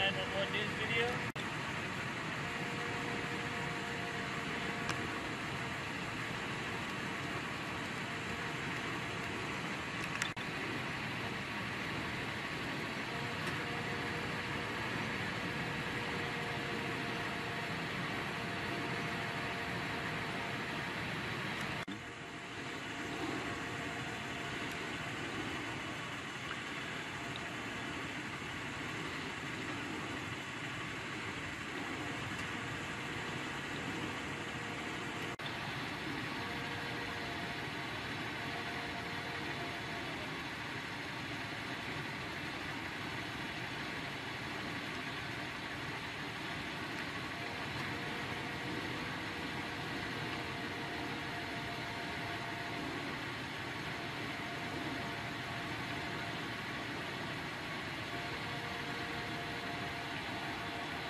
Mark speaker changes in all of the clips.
Speaker 1: that 911 news video?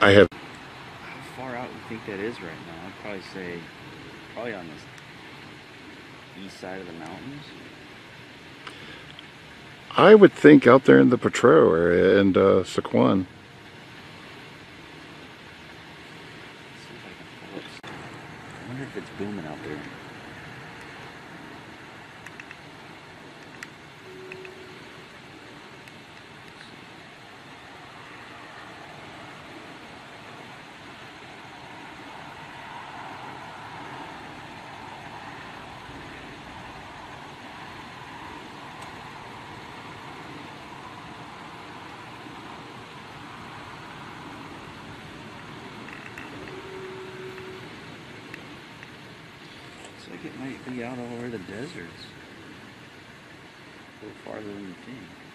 Speaker 2: I have.
Speaker 3: How far out do you think that is right now? I'd probably say, probably on the east side of the mountains.
Speaker 2: I would think out there in the Potrero area and uh, Sycuan.
Speaker 3: See if I can follow it. I wonder if it's booming out there. Like it might be out over the deserts. A little farther than you think.